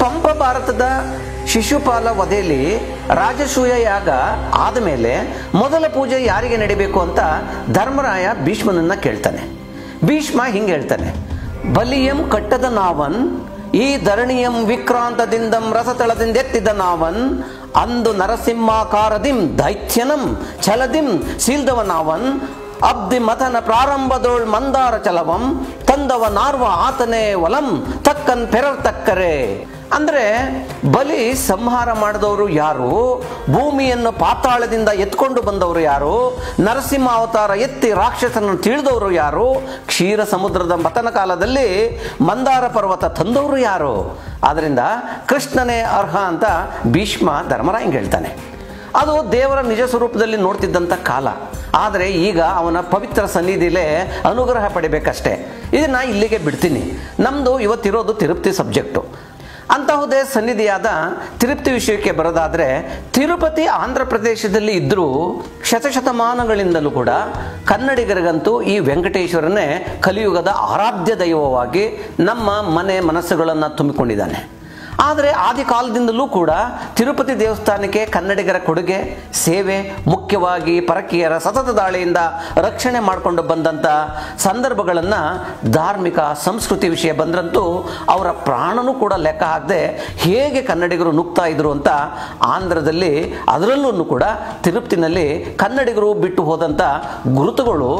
ಪಂಪ ಭಾರತದ ಶಿಶುಪಾಲ ವಧೆಯಲ್ಲಿ ರಾಜಸೂಯ ಯಾಗ ಆದಮೇಲೆ ಮೊದಲ ಪೂಜೆ ಯಾರಿಗೆ ನಡಿಬೇಕು ಅಂತ ಧರ್ಮರಾಯ ಭೀಷ್ಮನನ್ನ ಕೇಳ್ತಾನೆ. ಭೀಷ್ಮ ಹಿಂಗೆ ಹೇಳ್ತಾನೆ, ಬಲಿಯಂ ಕಟ್ಟದ ನಾವನ್, ಈ ಧರಣಿಯಂ ವಿಕ್ರಾಂತದಿಂದಂ ರಸತಳದಿಂದೆತ್ತಿದ ನಾವನ್, ಅಂದು ನರಸಿಂಹಾಕಾರದಿಂ ದೈತ್ಯನಂ ಛಲದಿಂ ಸೀಲ್ದವ ನಾವನ್ ಅಬ್ದಿ ಮಥನ ಪ್ರಾರಂಭದೋಳ್ ಮಂದಾರ ಚಲವಂ, ತಂದವ ನಾರ್ವ ಆತನೇ ಒಲಂ, ತಕ್ಕನ್ ಪೆರರ್ ತಕ್ಕರೆ. ಅಂದ್ರೆ ಬಲಿ ಸಂಹಾರ ಮಾಡಿದವರು ಯಾರು? ಭೂಮಿಯನ್ನು ಪಾತಾಳದಿಂದ ಎತ್ಕೊಂಡು ಬಂದವರು ಯಾರು? ನರಸಿಂಹ ಅವತಾರ ಎತ್ತಿ ರಾಕ್ಷಸನನ್ನು ತಿಳಿದವರು ಯಾರು? ಕ್ಷೀರ ಸಮುದ್ರದ ಮತನ ಕಾಲದಲ್ಲಿ ಮಂದಾರ ಪರ್ವತ ತಂದವರು ಯಾರು? ಆದ್ರಿಂದ ಕೃಷ್ಣನೇ ಅರ್ಹ ಅಂತ ಭೀಷ್ಮ ಧರ್ಮರಾಯಂಗ್ ಹೇಳ್ತಾನೆ. ಅದು ದೇವರ ನಿಜ ಸ್ವರೂಪದಲ್ಲಿ ನೋಡ್ತಿದ್ದಂಥ ಕಾಲ. ಆದರೆ ಈಗ ಅವನ ಪವಿತ್ರ ಸನ್ನಿಧಿಲೇ ಅನುಗ್ರಹ ಪಡಿಬೇಕಷ್ಟೇ. ಇದನ್ನ ಇಲ್ಲಿಗೆ ಬಿಡ್ತೀನಿ. ನಮ್ಮದು ಇವತ್ತಿರೋದು ತಿರುಪ್ತಿ ಸಬ್ಜೆಕ್ಟು. ಅಂತಹುದೇ ಸನ್ನಿಧಿಯಾದ ತಿರುಪತಿ ವಿಷಯಕ್ಕೆ ಬರೋದಾದರೆ ತಿರುಪತಿ ಆಂಧ್ರ ಪ್ರದೇಶದಲ್ಲಿ ಇದ್ದರೂ ಶತಶತಮಾನಗಳಿಂದಲೂ ಕೂಡ ಕನ್ನಡಿಗರಿಗಂತೂ ಈ ವೆಂಕಟೇಶ್ವರನೇ ಕಲಿಯುಗದ ಆರಾಧ್ಯ ದೈವವಾಗಿ ನಮ್ಮ ಮನೆ ಮನಸ್ಸುಗಳನ್ನು ತುಂಬಿಕೊಂಡಿದ್ದಾನೆ. ಆದರೆ ಆದಿ ಕಾಲದಿಂದಲೂ ಕೂಡ ತಿರುಪತಿ ದೇವಸ್ಥಾನಕ್ಕೆ ಕನ್ನಡಿಗರ ಕೊಡುಗೆ, ಸೇವೆ, ಮುಖ್ಯವಾಗಿ ಪರಕೀಯರ ಸತತ ದಾಳಿಯಿಂದ ರಕ್ಷಣೆ ಮಾಡಿಕೊಂಡು ಬಂದಂಥ ಸಂದರ್ಭಗಳನ್ನು ಧಾರ್ಮಿಕ ಸಂಸ್ಕೃತಿ ವಿಷಯ ಬಂದರಂತೂ ಅವರ ಪ್ರಾಣನೂ ಕೂಡ ಲೆಕ್ಕ ಹಾಕದೆ ಹೇಗೆ ಕನ್ನಡಿಗರು ನುಗ್ತಾ ಇದ್ರು ಅಂತ ಆಂಧ್ರದಲ್ಲಿ ಅದರಲ್ಲೂ ಕೂಡ ತಿರುಪತಿನಲ್ಲಿ ಕನ್ನಡಿಗರು ಬಿಟ್ಟು ಹೋದಂಥ ಗುರುತುಗಳು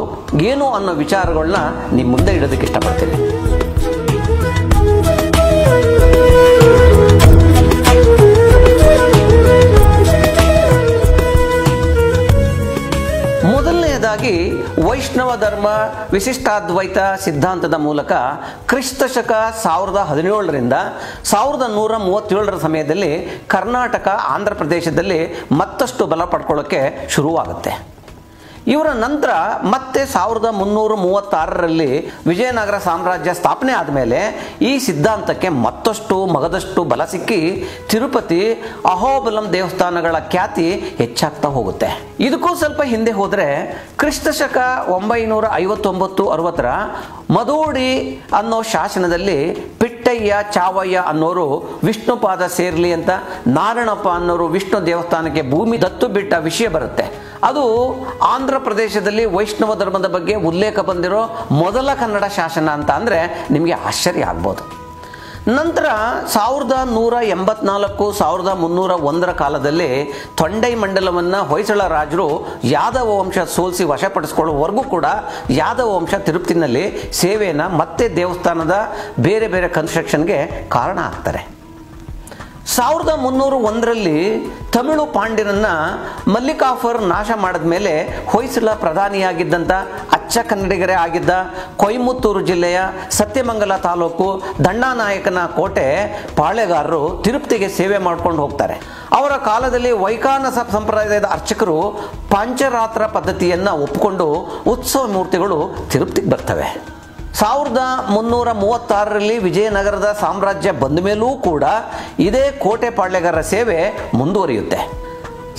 ಏನು ಅನ್ನೋ ವಿಚಾರಗಳನ್ನ ನಿಮ್ಮ ಮುಂದೆ ಇಡೋದಕ್ಕೆ ಇಷ್ಟಪಡ್ತೀನಿ. ಮೊದಲನೆಯದಾಗಿ ವೈಷ್ಣವ ಧರ್ಮ ವಿಶಿಷ್ಟಾದ್ವೈತ ಸಿದ್ಧಾಂತದ ಮೂಲಕ ಕ್ರಿಸ್ತ ಶಕ ಸಾವಿರದ ಹದಿನೇಳರಿಂದ ಸಾವಿರದ ನೂರ ಮೂವತ್ತೇಳರ ಸಮಯದಲ್ಲಿ ಕರ್ನಾಟಕ, ಆಂಧ್ರ ಪ್ರದೇಶದಲ್ಲಿ ಮತ್ತಷ್ಟು ಬಲ ಪಡ್ಕೊಳ್ಳೋಕ್ಕೆ ಶುರುವಾಗುತ್ತೆ. ಇವರ ನಂತರ ಮತ್ತೆ ಸಾವಿರದ ಮುನ್ನೂರ ಮೂವತ್ತಾರರಲ್ಲಿ ವಿಜಯನಗರ ಸಾಮ್ರಾಜ್ಯ ಸ್ಥಾಪನೆ ಆದಮೇಲೆ ಈ ಸಿದ್ಧಾಂತಕ್ಕೆ ಮತ್ತಷ್ಟು ಮಗದಷ್ಟು ಬಲ ಸಿಕ್ಕಿ ತಿರುಪತಿ ಅಹೋಬಲಂ ದೇವಸ್ಥಾನಗಳ ಖ್ಯಾತಿ ಹೆಚ್ಚಾಗ್ತಾ ಹೋಗುತ್ತೆ. ಇದಕ್ಕೂ ಸ್ವಲ್ಪ ಹಿಂದೆ ಹೋದರೆ ಕ್ರಿಸ್ತಶಕ ಒಂಬೈನೂರ ಐವತ್ತೊಂಬತ್ತು ಅರವತ್ತರ ಮದೋಡಿ ಅನ್ನೋ ಶಾಸನದಲ್ಲಿ ಪಿಟ್ಟಯ್ಯ ಚಾವಯ್ಯ ಅನ್ನೋರು ವಿಷ್ಣುಪಾದ ಸೇರ್ಲಿ ಅಂತ ನಾರಣಪ್ಪ ಅನ್ನೋರು ವಿಷ್ಣು ದೇವಸ್ಥಾನಕ್ಕೆ ಭೂಮಿ ದತ್ತು ಬಿಟ್ಟ ವಿಷಯ ಬರುತ್ತೆ. ಅದು ಆಂಧ್ರ ಪ್ರದೇಶದಲ್ಲಿ ವೈಷ್ಣವ ಧರ್ಮದ ಬಗ್ಗೆ ಉಲ್ಲೇಖ ಬಂದಿರೋ ಮೊದಲ ಕನ್ನಡ ಶಾಸನ ಅಂತ ಅಂದರೆ ನಿಮಗೆ ಆಶ್ಚರ್ಯ ಆಗ್ಬೋದು. ನಂತರ ಸಾವಿರದ ನೂರ ಎಂಬತ್ನಾಲ್ಕು, ಸಾವಿರದ ಮುನ್ನೂರ ಒಂದರ ಕಾಲದಲ್ಲಿ ತೊಂಡೈ ಮಂಡಲವನ್ನು ಹೊಯ್ಸಳ ರಾಜರು ಯಾದವ ವಂಶ ಸೋಲಿಸಿ ವಶಪಡಿಸ್ಕೊಳ್ಳೋವರೆಗೂ ಕೂಡ ಯಾದವ ವಂಶ ತಿರುಪತಿನಲ್ಲಿ ಸೇವೆಯನ್ನು ಮತ್ತೆ ದೇವಸ್ಥಾನದ ಬೇರೆ ಬೇರೆ ಕನ್ಸ್ಟ್ರಕ್ಷನ್ಗೆ ಕಾರಣ ಆಗ್ತಾರೆ. ಸಾವಿರದ ಮುನ್ನೂರ ಒಂದರಲ್ಲಿ ತಮಿಳು ಪಾಂಡ್ಯರನ್ನ ಮಲ್ಲಿಕಾಫರ್ ನಾಶ ಮಾಡಿದ ಮೇಲೆ ಹೊಯ್ಸಳ ಪ್ರಧಾನಿಯಾಗಿದ್ದಂಥ ಅಚ್ಚ ಕನ್ನಡಿಗರೇ ಆಗಿದ್ದ ಕೊಯಮತ್ತೂರು ಜಿಲ್ಲೆಯ ಸತ್ಯಮಂಗಲ ತಾಲೂಕು ದಂಡಾನಾಯಕನ ಕೋಟೆ ಪಾಳೆಗಾರರು ತಿರುಪತಿಗೆ ಸೇವೆ ಮಾಡ್ಕೊಂಡು ಹೋಗ್ತಾರೆ. ಅವರ ಕಾಲದಲ್ಲಿ ವೈಕಾನಸ ಸಂಪ್ರದಾಯದ ಅರ್ಚಕರು ಪಂಚರಾತ್ರ ಪದ್ಧತಿಯನ್ನು ಒಪ್ಪಿಕೊಂಡು ಉತ್ಸವ ಮೂರ್ತಿಗಳು ತಿರುಪತಿಗೆ ಬರ್ತವೆ. ಸಾವಿರದ ಮುನ್ನೂರ ಮೂವತ್ತಾರರಲ್ಲಿ ವಿಜಯನಗರದ ಸಾಮ್ರಾಜ್ಯ ಬಂದ ಮೇಲೂ ಕೂಡ ಇದೇ ಕೋಟೆ ಪಾಳ್ಯಗಾರರ ಸೇವೆ ಮುಂದುವರಿಯುತ್ತೆ.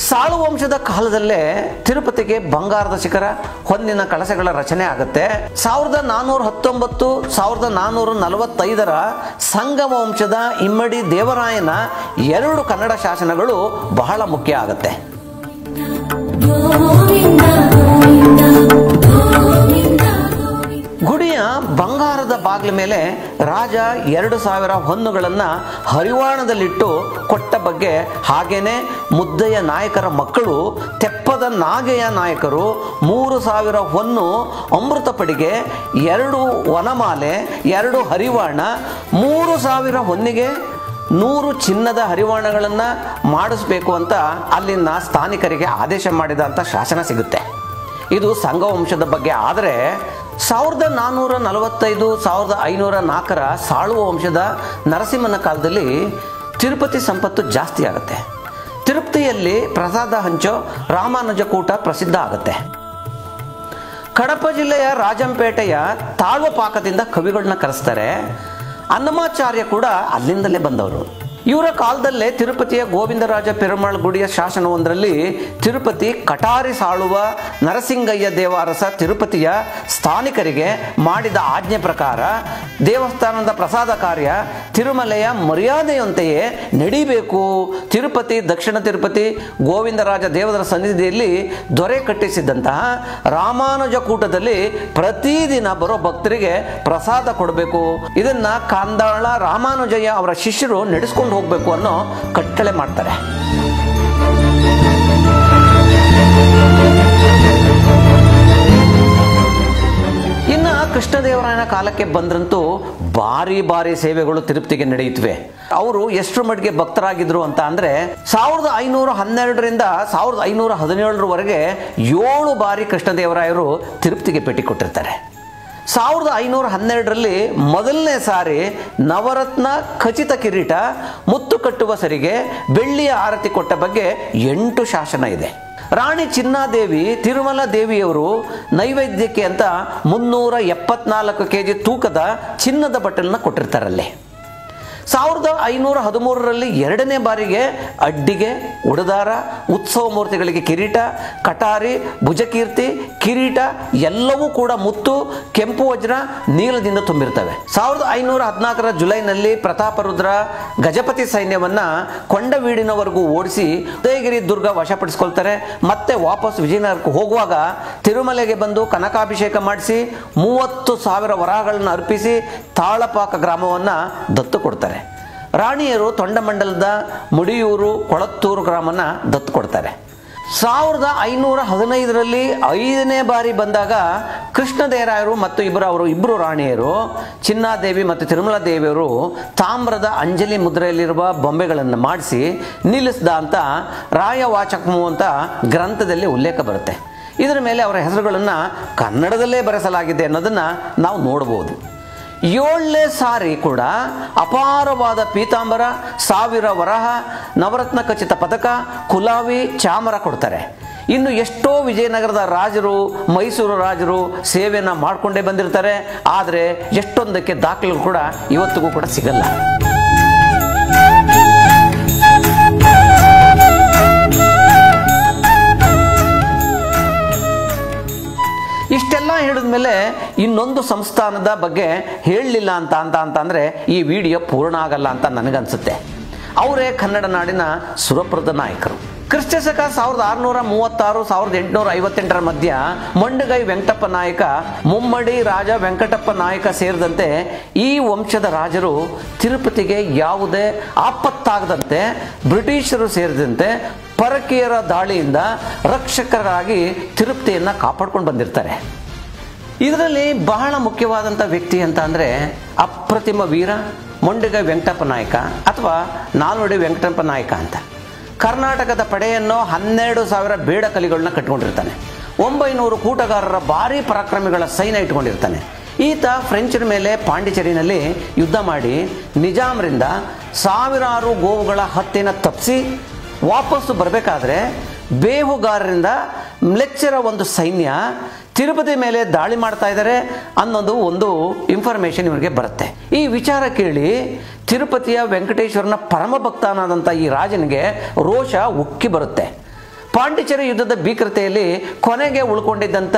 ಸಾಳು ವಂಶದ ಕಾಲದಲ್ಲೇ ತಿರುಪತಿಗೆ ಬಂಗಾರದ ಶಿಖರ, ಹೊನ್ನಿನ ಕಳಸಗಳ ರಚನೆ ಆಗುತ್ತೆ. ಸಾವಿರದ ನಾನ್ನೂರ ಹತ್ತೊಂಬತ್ತು, ಸಾವಿರದ ನಾನ್ನೂರ ನಲವತ್ತೈದರ ಸಂಗಮ ವಂಶದ ಇಮ್ಮಡಿ ದೇವರಾಯನ ಎರಡು ಕನ್ನಡ ಶಾಸನಗಳು ಬಹಳ ಮುಖ್ಯ ಆಗುತ್ತೆ. ಗುಡಿಯ ಬಂಗಾರದ ಬಾಗಿಲ ಮೇಲೆ ರಾಜ ಎರಡು ಸಾವಿರ ಹೊನ್ನುಗಳನ್ನು ಹರಿವಾಣದಲ್ಲಿಟ್ಟು ಕೊಟ್ಟ ಬಗ್ಗೆ ಹಾಗೇನೆ ಮುದ್ದೆಯ ನಾಯಕರ ಮಕ್ಕಳು, ತೆಪ್ಪದ ನಾಗೆಯ ನಾಯಕರು, ಮೂರು ಸಾವಿರ ಹೊನ್ನು ಅಮೃತಪಡಿಗೆ, ಎರಡು ವನಮಾಲೆ, ಎರಡು ಹರಿವಾಣ, ಮೂರು ಸಾವಿರ ಹೊನ್ನಿಗೆ ನೂರು ಚಿನ್ನದ ಹರಿವಾಣಗಳನ್ನು ಮಾಡಿಸ್ಬೇಕು ಅಂತ ಅಲ್ಲಿನ ಸ್ಥಾನಿಕರಿಗೆ ಆದೇಶ ಮಾಡಿದ ಶಾಸನ ಸಿಗುತ್ತೆ. ಇದು ಸಂಘವಂಶದ ಬಗ್ಗೆ. ಆದರೆ ಸಾವಿರದ ನಾನ್ನೂರ ನಲವತ್ತೈದು, ಸಾವಿರದ ಐನೂರ ನಾಲ್ಕರ ಸಾಳುವ ವಂಶದ ನರಸಿಂಹನ ಕಾಲದಲ್ಲಿ ತಿರುಪತಿ ಸಂಪತ್ತು ಜಾಸ್ತಿ ಆಗುತ್ತೆ. ತಿರುಪತಿಯಲ್ಲಿ ಪ್ರಸಾದ ಹಂಚೋ ರಾಮಾನುಜಕೂಟ ಪ್ರಸಿದ್ಧ ಆಗುತ್ತೆ. ಕಡಪ ಜಿಲ್ಲೆಯ ರಾಜಂಪೇಟೆಯ ತಾಳ್ವ ಪಾಕದಿಂದ ಕವಿಗಳನ್ನ ಕರೆಸ್ತಾರೆ. ಅನ್ನಮಾಚಾರ್ಯ ಕೂಡ ಅಲ್ಲಿಂದಲೇ ಬಂದವರು. ಇವರ ಕಾಲದಲ್ಲೇ ತಿರುಪತಿಯ ಗೋವಿಂದರಾಜ ಪೆರುಮಾಳ್ ಗುಡಿಯ ಶಾಸನವೊಂದರಲ್ಲಿ ತಿರುಪತಿ ಕಟಾರಿ ಸಾಳುವ ನರಸಿಂಗಯ್ಯ ದೇವಾರಸ ತಿರುಪತಿಯ ಸ್ಥಾನಿಕರಿಗೆ ಮಾಡಿದ ಆಜ್ಞೆ ಪ್ರಕಾರ ದೇವಸ್ಥಾನದ ಪ್ರಸಾದ ಕಾರ್ಯ ತಿರುಮಲೆಯ ಮರ್ಯಾದೆಯಂತೆಯೇ ನಡೀಬೇಕು. ತಿರುಪತಿ, ದಕ್ಷಿಣ ತಿರುಪತಿ, ಗೋವಿಂದರಾಜ ದೇವರ ಸನ್ನಿಧಿಯಲ್ಲಿ ದೊರೆ ಕಟ್ಟಿಸಿದ್ದಂತಹ ರಾಮಾನುಜ ಕೂಟದಲ್ಲಿ ಪ್ರತಿದಿನ ಬರೋ ಭಕ್ತರಿಗೆ ಪ್ರಸಾದ ಕೊಡಬೇಕು. ಇದನ್ನ ಕಾಂದಾಳ ರಾಮಾನುಜಯ್ಯ ಅವರ ಶಿಷ್ಯರು ನಡೆಸ್ಕೊಂಡು ಹೋಗಬೇಕು ಅನ್ನೋ ಕಟ್ಟಳೆ ಮಾಡ್ತಾರೆ. ಇನ್ನು ಕೃಷ್ಣದೇವರಾಯನ ಕಾಲಕ್ಕೆ ಬಂದ್ರಂತೂ ಭಾರಿ ಭಾರಿ ಸೇವೆಗಳು ತಿರುಪ್ತಿಗೆ ನಡೆಯುತ್ತವೆ. ಅವರು ಎಷ್ಟು ಮಟ್ಟಿಗೆ ಭಕ್ತರಾಗಿದ್ರು ಅಂತ ಅಂದ್ರೆ ಸಾವಿರದ ಐನೂರ ಹನ್ನೆರಡರಿಂದ ಸಾವಿರದ ಐನೂರ ಹದಿನೇಳರವರೆಗೆ ಏಳು ಬಾರಿ ಕೃಷ್ಣದೇವರಾಯರು ತಿರುಪ್ತಿಗೆ ಭೇಟಿ ಕೊಟ್ಟಿರ್ತಾರೆ ಸಾವಿರದ ಐನೂರ ಹನ್ನೆರಡರಲ್ಲಿ ಮೊದಲನೇ ಸಾರಿ ನವರತ್ನ ಖಚಿತ ಕಿರೀಟ, ಮುತ್ತು ಕಟ್ಟುವ ಸರಿಗೆ ಬೆಳ್ಳಿಯ ಆರತಿ ಕೊಟ್ಟ ಬಗ್ಗೆ ಎಂಟು ಶಾಸನ ಇದೆ. ರಾಣಿ ಚಿನ್ನಾದೇವಿ, ತಿರುಮಲ ದೇವಿಯವರು ನೈವೇದ್ಯಕ್ಕೆ ಅಂತ ಮುನ್ನೂರ ಎಪ್ಪತ್ನಾಲ್ಕು ಕೆ ಜಿ ತೂಕದ ಚಿನ್ನದ ಬಟ್ಟಲನ್ನ ಕೊಟ್ಟಿರ್ತಾರಲ್ಲಿ. ಸಾವಿರದ ಐನೂರ ಹದಿಮೂರರಲ್ಲಿ ಎರಡನೇ ಬಾರಿಗೆ ಅಡ್ಡಿಗೆ ಉಡದಾರ ಉತ್ಸವ ಮೂರ್ತಿಗಳಿಗೆ ಕಿರೀಟ, ಕಟಾರಿ, ಭುಜಕೀರ್ತಿ, ಕಿರೀಟ ಎಲ್ಲವೂ ಕೂಡ ಮುತ್ತು, ಕೆಂಪು ವಜ್ರ, ನೀಲದಿಂದ ತುಂಬಿರ್ತವೆ. ಸಾವಿರದ ಐನೂರ ಹದಿನಾಲ್ಕರ ಜುಲೈನಲ್ಲಿ ಪ್ರತಾಪರುದ್ರ ಗಜಪತಿ ಸೈನ್ಯವನ್ನ ಕೊಂಡವೀಡಿನವರೆಗೂ ಓಡಿಸಿ ಉದಯಗಿರಿ ದುರ್ಗ ವಶಪಡಿಸ್ಕೊಳ್ತಾರೆ. ಮತ್ತೆ ವಾಪಸ್ ವಿಜಯನಗರಕ್ಕೆ ಹೋಗುವಾಗ ತಿರುಮಲೆಗೆ ಬಂದು ಕನಕಾಭಿಷೇಕ ಮಾಡಿಸಿ ಮೂವತ್ತು ಸಾವಿರ ವರಹಗಳನ್ನು ಅರ್ಪಿಸಿ ತಾಳಪಾಕ ಗ್ರಾಮವನ್ನ ದತ್ತು ಕೊಡ್ತಾರೆ. ರಾಣಿಯರು ತೊಂಡಮಂಡಲದ ಮುಡಿಯೂರು ಕೊಳತ್ತೂರು ಗ್ರಾಮನ ದತ್ತು ಕೊಡ್ತಾರೆ. ಸಾವಿರದ ಐನೂರ ಹದಿನೈದರಲ್ಲಿ ಐದನೇ ಬಾರಿ ಬಂದಾಗ ಕೃಷ್ಣದೇವರಾಯರು ಮತ್ತು ಇಬ್ಬರು ಅವರು ಇಬ್ಬರು ರಾಣಿಯರು, ಚಿನ್ನಾದೇವಿ ಮತ್ತು ತಿರುಮಲ ದೇವಿಯವರು ತಾಮ್ರದ ಅಂಜಲಿ ಮುದ್ರೆಯಲ್ಲಿರುವ ಬೊಂಬೆಗಳನ್ನು ಮಾಡಿಸಿ ನಿಲ್ಲಿಸಿದ ಅಂತ ರಾಯವಾಚಕಮು ಅಂತ ಗ್ರಂಥದಲ್ಲಿ ಉಲ್ಲೇಖ ಬರುತ್ತೆ. ಇದರ ಮೇಲೆ ಅವರ ಹೆಸರುಗಳನ್ನು ಕನ್ನಡದಲ್ಲೇ ಬರೆಸಲಾಗಿದೆ ಅನ್ನೋದನ್ನು ನಾವು ನೋಡಬಹುದು ಏಳನೇ ಸಾರಿ ಕೂಡ ಅಪಾರವಾದ ಪೀತಾಂಬರ, ಸಾವಿರ ವರಹ, ನವರತ್ನ ಖಚಿತ ಪದಕ, ಕುಲಾವಿ, ಚಾಮರ ಕೊಡ್ತಾರೆ. ಇನ್ನು ಎಷ್ಟೋ ವಿಜಯನಗರದ ರಾಜರು, ಮೈಸೂರು ರಾಜರು ಸೇವೆಯನ್ನು ಮಾಡಿಕೊಂಡೇ ಬಂದಿರ್ತಾರೆ. ಆದರೆ ಎಷ್ಟೊಂದಕ್ಕೆ ದಾಖಲೆಗಳು ಕೂಡ ಇವತ್ತಿಗೂ ಕೂಡ ಸಿಗಲ್ಲ. ಇಷ್ಟೆಲ್ಲ ಹೇಳಿದ ಮೇಲೆ ಇನ್ನೊಂದು ಸಂಸ್ಥಾನದ ಬಗ್ಗೆ ಹೇಳಲಿಲ್ಲ ಅಂತ ಅಂತ ಅಂತಂದ್ರೆ ಈ ವಿಡಿಯೋ ಪೂರ್ಣ ಆಗಲ್ಲ ಅಂತ ನನಗನ್ಸುತ್ತೆ. ಅವರೇ ಕನ್ನಡ ನಾಡಿನ ಸುರಪ್ರದ ನಾಯಕರು. ಕ್ರಿಸ್ತಶಕ ಸಾವಿರದ ಆರುನೂರ ಮೂವತ್ತಾರು, ಸಾವಿರದ ಎಂಟುನೂರ ಐವತ್ತೆಂಟರ ಮಧ್ಯ ಮಂಡಗೈ ವೆಂಕಟಪ್ಪ ನಾಯಕ, ಮುಮ್ಮಡಿ ರಾಜ ವೆಂಕಟಪ್ಪ ನಾಯಕ ಸೇರಿದಂತೆ ಈ ವಂಶದ ರಾಜರು ತಿರುಪತಿಗೆ ಯಾವುದೇ ಆಪತ್ತಾಗದಂತೆ ಬ್ರಿಟಿಷರು ಸೇರಿದಂತೆ ಪರಕೀಯರ ದಾಳಿಯಿಂದ ರಕ್ಷಕರಾಗಿ ತಿರುಪತಿಯನ್ನ ಕಾಪಾಡ್ಕೊಂಡು ಬಂದಿರ್ತಾರೆ. ಇದರಲ್ಲಿ ಬಹಳ ಮುಖ್ಯವಾದಂಥ ವ್ಯಕ್ತಿ ಅಂತ ಅಂದರೆ ಅಪ್ರತಿಮ ವೀರ, ಮೊಂಡಗೈ ವೆಂಕಟಪ್ಪ ನಾಯಕ ಅಥವಾ ನಾಲ್ವಡಿ ವೆಂಕಟಪ್ಪ ನಾಯಕ ಅಂತ. ಕರ್ನಾಟಕದ ಪಡೆಯನ್ನು ಹನ್ನೆರಡು ಸಾವಿರ ಬೇಡ ಕಲಿಗಳನ್ನ ಕಟ್ಕೊಂಡಿರ್ತಾನೆ. ಒಂಬೈನೂರು ಕೂಟಗಾರರ ಭಾರಿ ಪರಾಕ್ರಮಿಗಳ ಸೈನ್ಯ ಇಟ್ಕೊಂಡಿರ್ತಾನೆ. ಈತ ಫ್ರೆಂಚರ ಮೇಲೆ ಪಾಂಡಿಚೇರಿನಲ್ಲಿ ಯುದ್ಧ ಮಾಡಿ ನಿಜಾಮರಿಂದ ಸಾವಿರಾರು ಗೋವುಗಳ ಹತ್ತಿನ ತಪ್ಪಿಸಿ ವಾಪಸ್ಸು ಬರಬೇಕಾದ್ರೆ ಬೇಹುಗಾರರಿಂದ ಮ್ಲೆಚ್ಚರ ಒಂದು ಸೈನ್ಯ ತಿರುಪತಿ ಮೇಲೆ ದಾಳಿ ಮಾಡ್ತಾ ಇದ್ದಾರೆ ಅನ್ನೋದು ಒಂದು ಇನ್ಫಾರ್ಮೇಶನ್ ಇವರಿಗೆ ಬರುತ್ತೆ. ಈ ವಿಚಾರ ಕೇಳಿ ತಿರುಪತಿಯ ವೆಂಕಟೇಶ್ವರನ ಪರಮ ಭಕ್ತನಾದಂಥ ಈ ರಾಜನಿಗೆ ರೋಷ ಉಕ್ಕಿ ಬರುತ್ತೆ. ಪಾಂಡಿಚೇರಿ ಯುದ್ಧದ ಭೀಕೃತೆಯಲ್ಲಿ ಕೊನೆಗೆ ಉಳ್ಕೊಂಡಿದ್ದಂಥ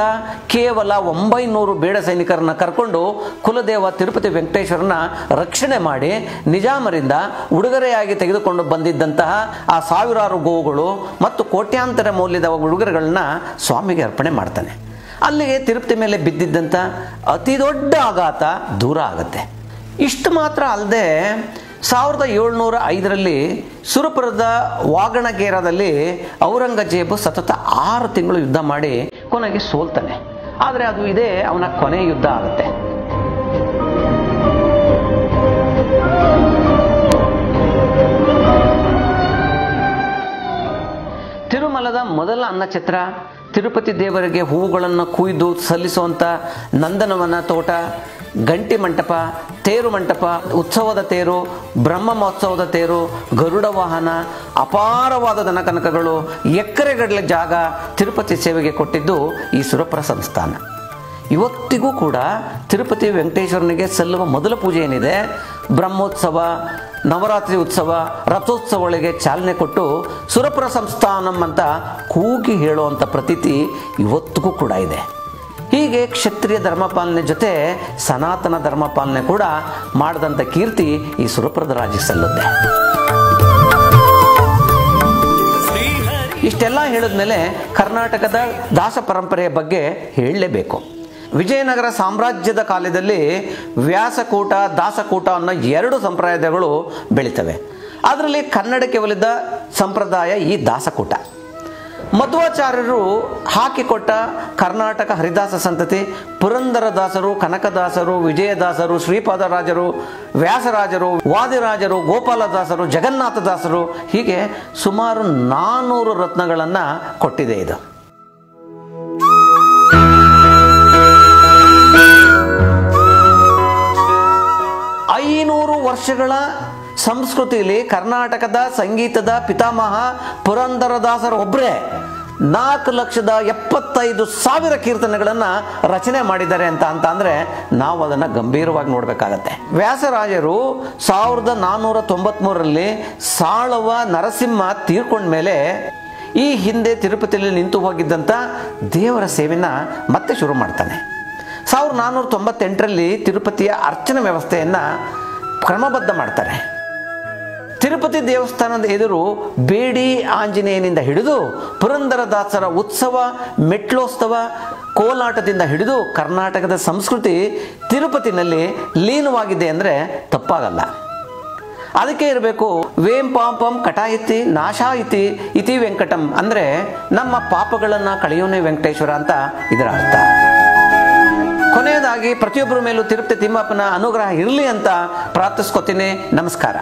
ಕೇವಲ ಒಂಬೈನೂರು ಬೇಡ ಸೈನಿಕರನ್ನ ಕರ್ಕೊಂಡು ಕುಲದೇವ ತಿರುಪತಿ ವೆಂಕಟೇಶ್ವರನ ರಕ್ಷಣೆ ಮಾಡಿ ನಿಜಾಮರಿಂದ ಉಡುಗೊರೆಯಾಗಿ ತೆಗೆದುಕೊಂಡು ಬಂದಿದ್ದಂತಹ ಆ ಸಾವಿರಾರು ಗೋವುಗಳು ಮತ್ತು ಕೋಟ್ಯಾಂತರ ಮೌಲ್ಯದ ಉಡುಗೊರೆಗಳನ್ನ ಸ್ವಾಮಿಗೆ ಅರ್ಪಣೆ ಮಾಡ್ತಾನೆ. ಅಲ್ಲಿಗೆ ತಿರುಪತಿ ಮೇಲೆ ಬಿದ್ದಿದ್ದಂಥ ಅತಿ ದೊಡ್ಡ ಆಘಾತ ದೂರ ಆಗುತ್ತೆ. ಇಷ್ಟು ಮಾತ್ರ ಅಲ್ಲದೆ ಸಾವಿರದ ಏಳ್ನೂರ ಐದರಲ್ಲಿ ಸುರಪುರದ ವಾಗಣಗೇರದಲ್ಲಿ ಔರಂಗಜೇಬು ಸತತ ಆರು ತಿಂಗಳು ಯುದ್ಧ ಮಾಡಿ ಕೊನೆಗೆ ಸೋಲ್ತಾನೆ. ಆದರೆ ಅದು ಇದೇ ಅವನ ಕೊನೆ ಯುದ್ಧ ಆಗುತ್ತೆ. ತಿರುಮಲದ ಮೊದಲ ಅನ್ನಛತ್ರ ತಿರುಪತಿ ದೇವರಿಗೆ ಹೂವುಗಳನ್ನು ಕುಯ್ದು ಸಲ್ಲಿಸುವಂಥ ನಂದನವನ ತೋಟ, ಗಂಟಿ ಮಂಟಪ, ತೇರು ಮಂಟಪ, ಉತ್ಸವದ ತೇರು, ಬ್ರಹ್ಮ ಮಹೋತ್ಸವದ ತೇರು, ಗರುಡ ವಾಹನ, ಅಪಾರವಾದ ದನಕನಕಗಳು ಎಕರೆಗಡಲೆ ಜಾಗ ತಿರುಪತಿ ಸೇವೆಗೆ ಕೊಟ್ಟಿದ್ದು ಈ ಸುರಪುರ ಸಂಸ್ಥಾನ. ಇವತ್ತಿಗೂ ಕೂಡ ತಿರುಪತಿ ವೆಂಕಟೇಶ್ವರನಿಗೆ ಸಲ್ಲುವ ಮೊದಲ ಪೂಜೆ ಏನಿದೆ? ಬ್ರಹ್ಮೋತ್ಸವ, ನವರಾತ್ರಿ ಉತ್ಸವ, ರಥೋತ್ಸವಗಳಿಗೆ ಚಾಲನೆ ಕೊಟ್ಟು ಸುರಪುರ ಸಂಸ್ಥಾನಂ ಅಂತ ಕೂಗಿ ಹೇಳುವಂಥ ಪ್ರತೀತಿ ಇವತ್ತಿಗೂ ಕೂಡ ಇದೆ. ಹೀಗೆ ಕ್ಷತ್ರಿಯ ಧರ್ಮಪಾಲನೆ ಜೊತೆ ಸನಾತನ ಧರ್ಮಪಾಲನೆ ಕೂಡ ಮಾಡಿದಂಥ ಕೀರ್ತಿ ಈ ಸುರಪುರದ ರಾಜ ಸಲ್ಲುತ್ತೆ. ಇಷ್ಟೆಲ್ಲ ಹೇಳಿದ್ಮೇಲೆ ಕರ್ನಾಟಕದ ದಾಸ ಪರಂಪರೆಯ ಬಗ್ಗೆ ಹೇಳಲೇಬೇಕು. ವಿಜಯನಗರ ಸಾಮ್ರಾಜ್ಯದ ಕಾಲದಲ್ಲಿ ವ್ಯಾಸಕೂಟ ದಾಸಕೂಟ ಅನ್ನೋ ಎರಡು ಸಂಪ್ರದಾಯಗಳು ಬೆಳೀತವೆ. ಅದರಲ್ಲಿ ಕನ್ನಡಕ್ಕೆ ಒಲಿದ ಸಂಪ್ರದಾಯ ಈ ದಾಸಕೂಟ. ಮಧ್ವಾಚಾರ್ಯರು ಹಾಕಿಕೊಟ್ಟ ಕರ್ನಾಟಕ ಹರಿದಾಸ ಸಂತತಿ, ಪುರಂದರದಾಸರು, ಕನಕದಾಸರು, ವಿಜಯದಾಸರು, ಶ್ರೀಪಾದರಾಜರು, ವ್ಯಾಸರಾಜರು, ವಾದಿರಾಜರು, ಗೋಪಾಲದಾಸರು, ಜಗನ್ನಾಥದಾಸರು ಹೀಗೆ ಸುಮಾರು ನಾನ್ನೂರು ರತ್ನಗಳನ್ನು ಕೊಟ್ಟಿದೆ ಇದು. ಐನೂರು ವರ್ಷಗಳ ಸಂಸ್ಕೃತಿಯಲ್ಲಿ ಕರ್ನಾಟಕದ ಸಂಗೀತದ ಪಿತಾಮಹ ಪುರಂದರದಾಸರು ಒಬ್ಬರೇ ನಾಲ್ಕು ಲಕ್ಷದ ಎಪ್ಪತ್ತೈದು ಸಾವಿರ ಕೀರ್ತನೆಗಳನ್ನು ರಚನೆ ಮಾಡಿದ್ದಾರೆ ಅಂತ ಅಂತ ಅಂದರೆ ನಾವು ಅದನ್ನು ಗಂಭೀರವಾಗಿ ನೋಡಬೇಕಾಗತ್ತೆ. ವ್ಯಾಸರಾಜರು ಸಾವಿರದ ನಾನ್ನೂರ ತೊಂಬತ್ಮೂರರಲ್ಲಿ ಸಾಳವ ನರಸಿಂಹ ತೀರ್ಕೊಂಡ ಮೇಲೆ ಈ ಹಿಂದೆ ತಿರುಪತಿಯಲ್ಲಿ ನಿಂತು ಹೋಗಿದ್ದಂಥ ದೇವರ ಸೇವೆನ ಮತ್ತೆ ಶುರು ಮಾಡ್ತಾನೆ. ಸಾವಿರದ ನಾನ್ನೂರ ತೊಂಬತ್ತೆಂಟರಲ್ಲಿ ತಿರುಪತಿಯ ಅರ್ಚನೆ ವ್ಯವಸ್ಥೆಯನ್ನು ಕ್ರಮಬದ್ಧ ಮಾಡ್ತಾರೆ. ತಿರುಪತಿ ದೇವಸ್ಥಾನದ ಎದುರು ಬೇಡಿ ಆಂಜನೇಯನಿಂದ ಹಿಡಿದು ಪುರಂದರದಾಸರ ಉತ್ಸವ ಮೆಟ್ಲೋತ್ಸವ ಕೋಲಾಟದಿಂದ ಹಿಡಿದು ಕರ್ನಾಟಕದ ಸಂಸ್ಕೃತಿ ತಿರುಪತಿನಲ್ಲಿ ಲೀನವಾಗಿದೆ ಅಂದರೆ ತಪ್ಪಾಗಲ್ಲ. ಅದಕ್ಕೆ ಇರಬೇಕು ವೇಂ ಪಾಪಂ ಕಟಾಯಿತಿ ನಾಶಾಯಿತಿ ಇತಿ ವೆಂಕಟಂ ಅಂದರೆ ನಮ್ಮ ಪಾಪಗಳನ್ನು ಕಳೆಯೋನೇ ವೆಂಕಟೇಶ್ವರ ಅಂತ ಇದರ ಅರ್ಥ. ಕೊನೆಯದಾಗಿ ಪ್ರತಿಯೊಬ್ಬರ ಮೇಲೂ ತಿರುಪ್ತಿ ತಿಮ್ಮಪ್ಪನ ಅನುಗ್ರಹ ಇರಲಿ ಅಂತ ಪ್ರಾರ್ಥಿಸ್ಕೊತೀನಿ. ನಮಸ್ಕಾರ.